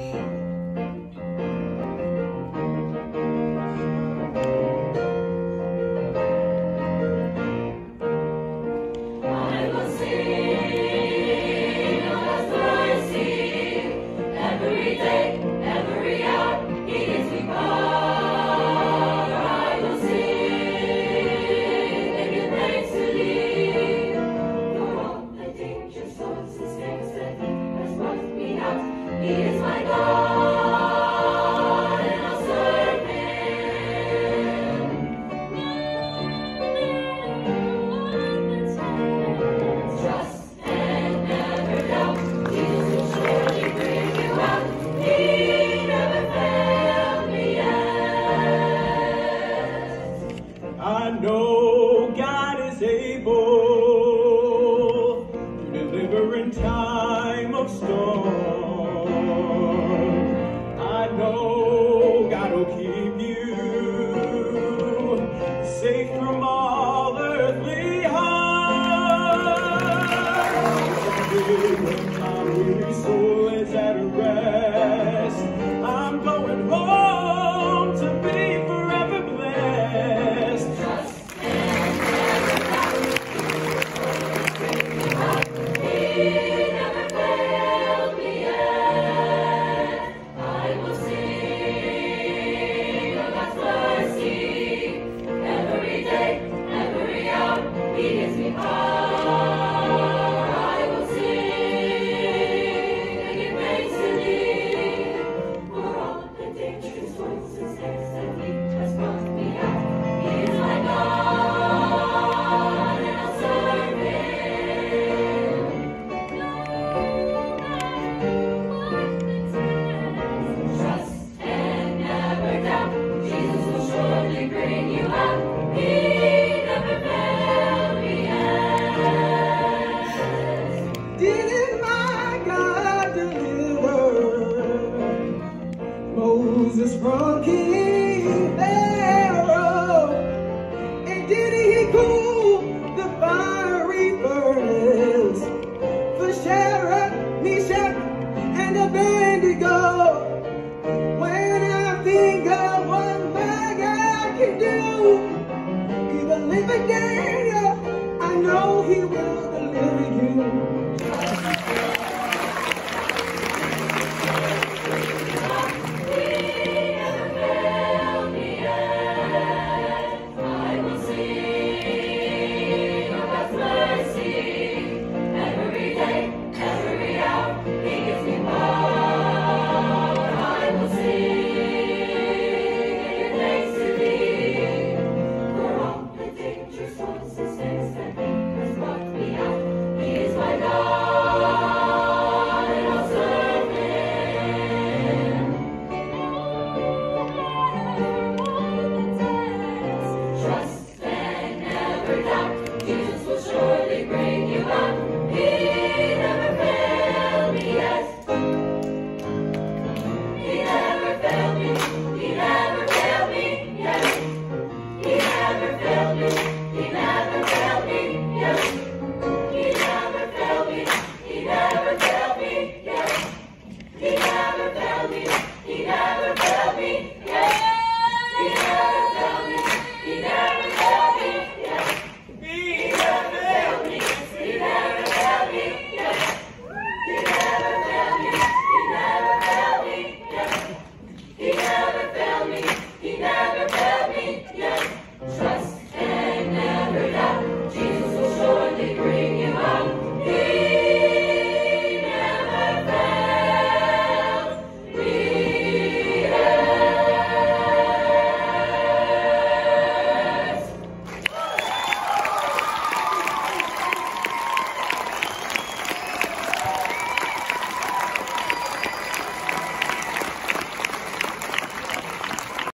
Yeah. this rocky narrow? And did he cool the fiery furnace for Shadrach, Meshach, and Abednego? When I think of what my God can do, even living Daniel, I know he will deliver you.